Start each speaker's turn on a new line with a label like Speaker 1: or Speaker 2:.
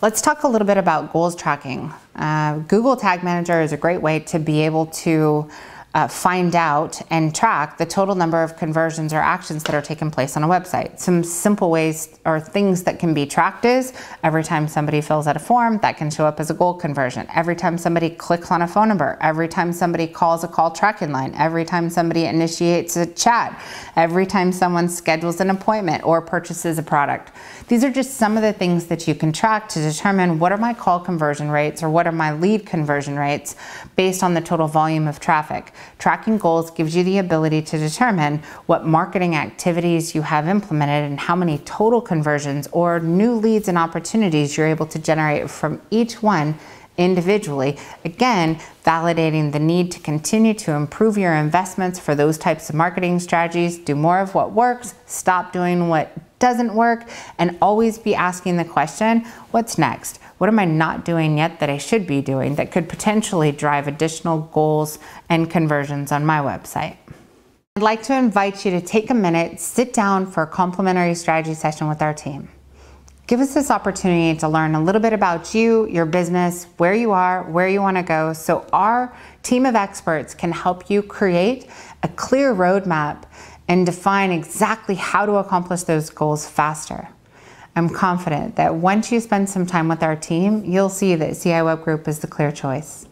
Speaker 1: Let's talk a little bit about goals tracking. Uh, Google Tag Manager is a great way to be able to uh, find out and track the total number of conversions or actions that are taking place on a website. Some simple ways or things that can be tracked is every time somebody fills out a form, that can show up as a goal conversion. Every time somebody clicks on a phone number, every time somebody calls a call tracking line, every time somebody initiates a chat, every time someone schedules an appointment or purchases a product. These are just some of the things that you can track to determine what are my call conversion rates or what are my lead conversion rates based on the total volume of traffic. Tracking goals gives you the ability to determine what marketing activities you have implemented and how many total conversions or new leads and opportunities you're able to generate from each one individually. Again, validating the need to continue to improve your investments for those types of marketing strategies, do more of what works, stop doing what doesn't work, and always be asking the question, what's next? What am I not doing yet that I should be doing that could potentially drive additional goals and conversions on my website? I'd like to invite you to take a minute, sit down for a complimentary strategy session with our team. Give us this opportunity to learn a little bit about you, your business, where you are, where you want to go, so our team of experts can help you create a clear roadmap and define exactly how to accomplish those goals faster. I'm confident that once you spend some time with our team, you'll see that CI Web Group is the clear choice.